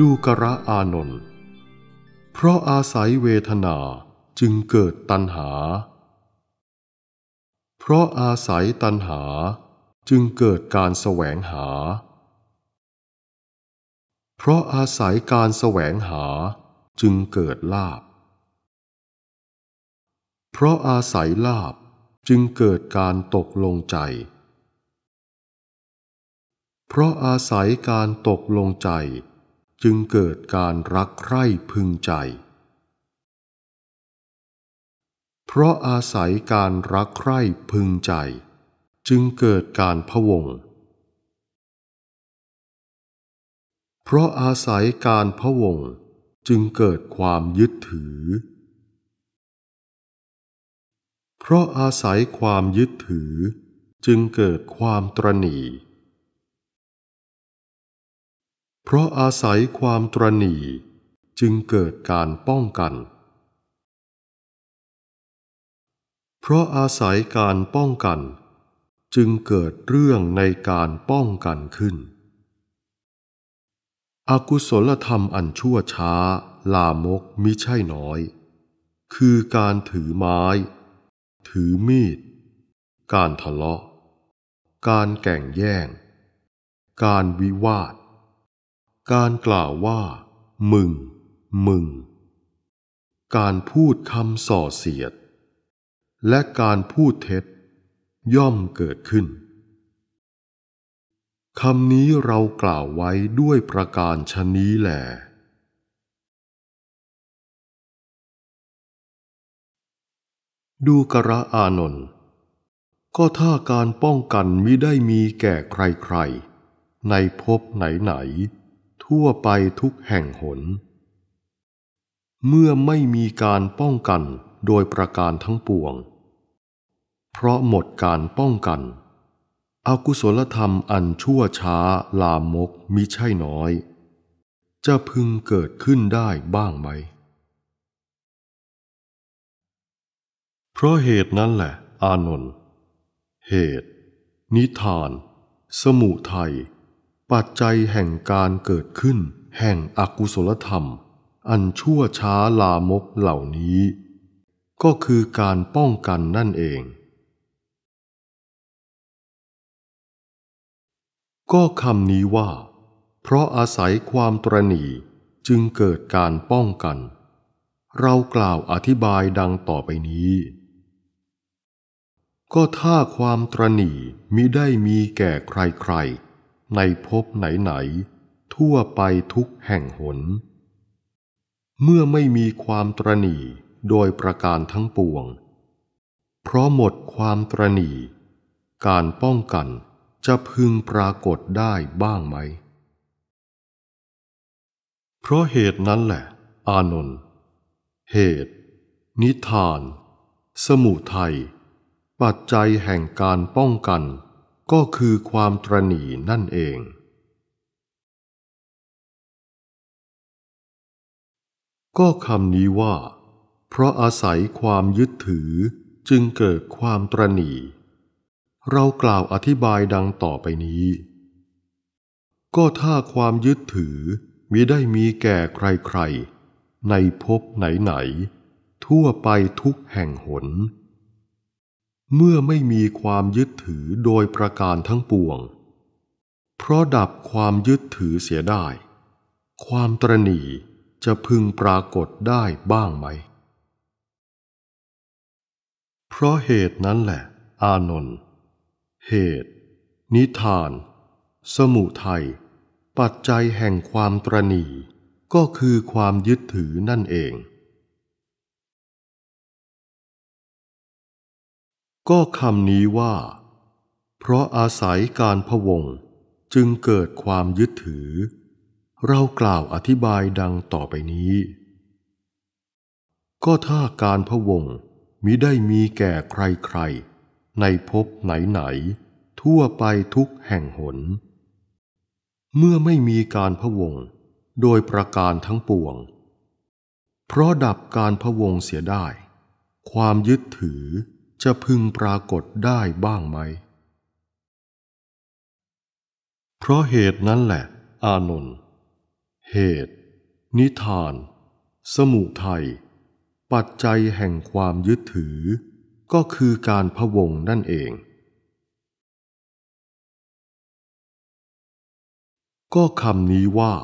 ดูกระอานนท์เพราะอาศัยเวทนาจึงเกิดตัณหา เพราะอาศัยตัณหาจึงเกิดการแสวงหา เพราะอาศัยการแสวงหาจึงเกิดลาบ เพราะอาศัยลาบจึงเกิดการตกลงใจ เพราะอาศัยการตกลงใจ จึงเกิดการรักใคร่พึงใจ เพราะอาศัยการรักใคร่พึงใจ จึงเกิดการพะวง เพราะอาศัยการพะวงจึงเกิดความยึดถือ เพราะอาศัยความยึดถือจึงเกิดความตรณี เพราะอาศัยความตรณีจึงเกิดการป้องกัน เพราะอาศัยการป้องกัน จึงเกิดเรื่องในการป้องกันขึ้น อกุศลธรรมอันชั่วช้า ลามกมิใช่น้อย คือการถือไม้ ถือมีด การทะเลาะ การแก่งแย่ง การวิวาท การกล่าวว่า มึง มึง การพูดคำส่อเสียด และการพูดเท็จ ย่อมเกิดขึ้นคำนี้เรากล่าวไว้ด้วยประการชนี้แหละดูกระอานนท์ก็ถ้าการป้องกันมิได้มีแก่ใครๆ ในภพไหนๆ ทั่วไปทุกแห่งหน เมื่อไม่มีการป้องกันโดยประการทั้งปวง เพราะหมดการป้องกันอกุศลธรรมอันชั่วช้าลามกมิใช่น้อย จะพึงเกิดขึ้นได้บ้างไหม เพราะเหตุนั้นแหละ อานนท์เหตุ นิทาน สมุทัย ปัจจัยแห่งการเกิดขึ้น แห่งอกุศลธรรม อันชั่วช้าลามกเหล่านี้ ก็คือการป้องกันนั่นเอง ก็คำนี้ว่า เพราะอาศัยความตรณีจึงเกิดการป้องกัน เรากล่าวอธิบายดังต่อไปนี้ ก็ถ้าความตรณีมิได้มีแก่ใครๆ ในภพไหนๆทั่วไปทุกแห่งหน เมื่อไม่มีความตรณีโดยประการทั้งปวง เพราะหมดความตรณีการป้องกันจะพึงปรากฏได้บ้างไหม เพราะเหตุนั้นแหละ อานนท์เหตุ นิทาน สมุทัยปัจจัยแห่งการป้องกัน ก็คือความตรณีนั่นเอง ก็คำนี้ว่า เพราะอาศัยความยึดถือจึงเกิดความตรณีเรากล่าวอธิบายดังต่อไปนี้ ก็ถ้าความยึดถือมิได้มีแก่ใครๆ ในภพไหนๆ ทั่วไปทุกแห่งหน เมื่อไม่มีความยึดถือโดยประการทั้งปวง เพราะดับความยึดถือเสียได้ ความตรณีจะพึงปรากฏได้บ้างไหม เพราะเหตุนั้นแหละ อานนท์เหตุ นิทาน สมุทัย ปัจจัยแห่งความตรณีก็คือความยึดถือนั่นเอง ก็คำนี้ว่า เพราะอาศัยการพวงจึงเกิดความยึดถือ เรากล่าวอธิบายดังต่อไปนี้ ก็ถ้าการพวงมิได้มีแก่ใครๆ ในภพไหนๆ ทั่วไปทุกแห่งหน เมื่อไม่มีการพวงโดยประการทั้งปวง เพราะดับการพวงเสียได้ ความยึดถือ จะพึงปรากฏได้บ้างไหม เพราะเหตุนั้นแหละ อานนท์เหตุ นิทาน สมุทัยปัจจัยแห่งความยึดถือ ก็คือการพวงนั่นเอง ก็คำนี้ว่า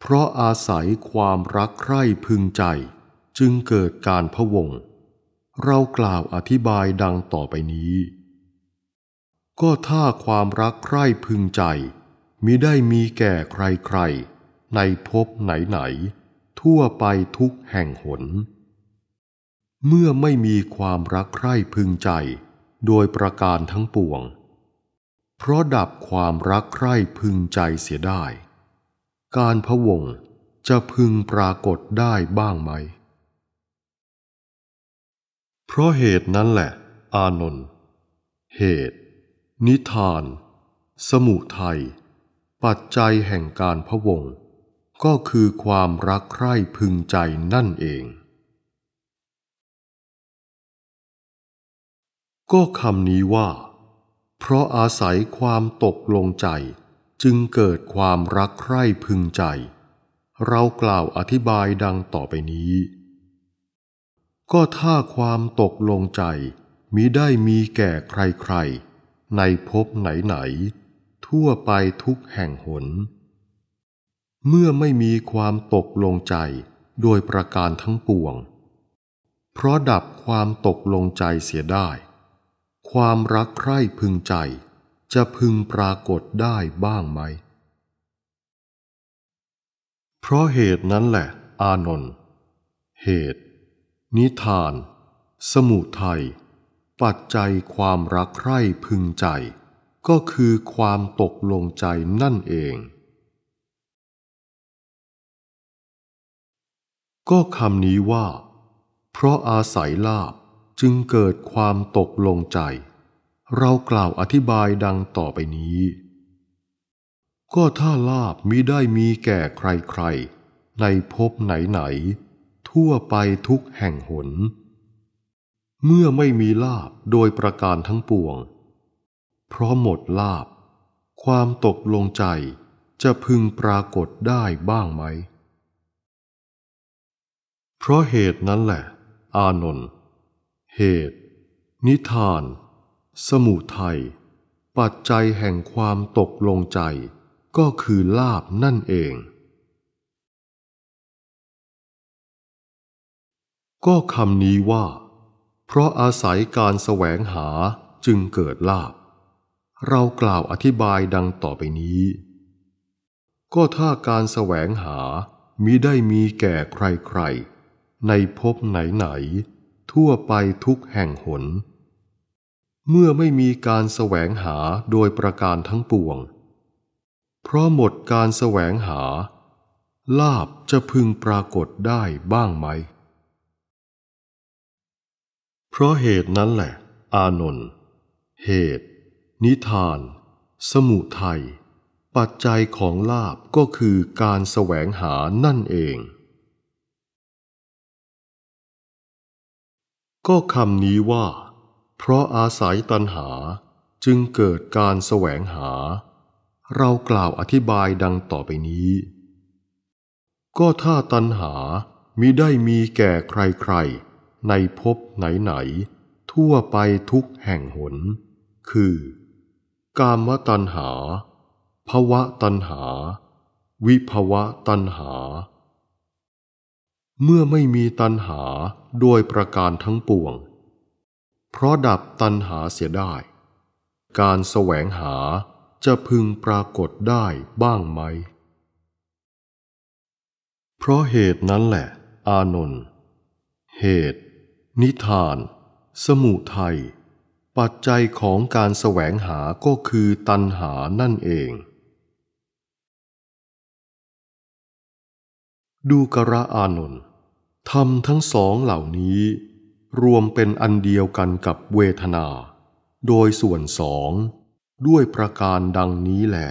เพราะอาศัยความรักใคร่พึงใจ จึงเกิดการพวง เรากล่าวอธิบายดังต่อไปนี้ ก็ถ้าความรักใคร่พึงใจมิได้มีแก่ใครๆ ในภพไหนๆ ทั่วไปทุกแห่งหน เมื่อไม่มีความรักใคร่พึงใจ โดยประการทั้งปวง เพราะดับความรักใคร่พึงใจเสียได้ การพะวงจะพึงปรากฏได้บ้างไหม เพราะเหตุนั้นแหละ อานนท์เหตุ นิทาน สมุทัยปัจจัยแห่งการพะวง ก็คือความรักใคร่พึงใจนั่นเอง ก็คำนี้ว่า เพราะอาศัยความตกลงใจจึงเกิดความรักใคร่พึงใจ เรากล่าวอธิบายดังต่อไปนี้ ก็ถ้าความตกลงใจมิได้มีแก่ใครๆ ในภพไหนๆ ทั่วไปทุกแห่งหน เมื่อไม่มีความตกลงใจโดยประการทั้งปวง เพราะดับความตกลงใจเสียได้ ความรักใคร่พึงใจจะพึงปรากฏได้บ้างไหม เพราะเหตุนั้นแหละ อานนท์ เหตุ นิทาน สมุทัย ปัจจัยความรักใคร่พึงใจ ก็คือความตกลงใจนั่นเอง ก็คำนี้ว่า เพราะอาศัยลาบจึงเกิดความตกลงใจ เรากล่าวอธิบายดังต่อไปนี้ ก็ถ้าลาบมิได้มีแก่ใครๆ ในภพไหนๆ ทั่วไปทุกแห่งหน เมื่อไม่มีลาบโดยประการทั้งปวง เพราะหมดลาบ ความตกลงใจจะพึงปรากฏได้บ้างไหม เพราะเหตุนั้นแหละ อานนท์เหตุ นิทาน สมุทัยปัจจัยแห่งความตกลงใจก็คือลาบนั่นเอง ก็คำนี้ว่า เพราะอาศัยการแสวงหาจึงเกิดลาบ เรากล่าวอธิบายดังต่อไปนี้ ก็ถ้าการแสวงหามิได้มีแก่ใครๆ ในภพไหนๆ ทั่วไปทุกแห่งหน เมื่อไม่มีการแสวงหาโดยประการทั้งปวง เพราะหมดการแสวงหา ลาบจะพึงปรากฏได้บ้างไหม เพราะเหตุนั้นแหละ อานนท์เหตุ นิทาน สมุทัยปัจจัยของลาบก็คือการแสวงหานั่นเอง ก็คำนี้ว่า เพราะอาศัยตัณหาจึงเกิดการแสวงหา เรากล่าวอธิบายดังต่อไปนี้ ก็ถ้าตัณหามิได้มีแก่ใครๆ ในภพไหนๆทั่วไปทุกแห่งหน คือ กามตัณหาภวะตัณหา วิภวะตัณหา เมื่อไม่มีตัณหาโดยประการทั้งปวง เพราะดับตัณหาเสียได้ การแสวงหาจะพึงปรากฏได้บ้างไหม เพราะเหตุนั้นแหละ อานนท์ เหตุ นิทาน สมุทัย ปัจจัยของการแสวงหาก็คือตัณหานั่นเอง ดูกระอานนท์ทำทั้งสองเหล่านี้ รวมเป็นอันเดียวกันกับเวทนา โดยส่วนสอง ด้วยประการดังนี้แหละ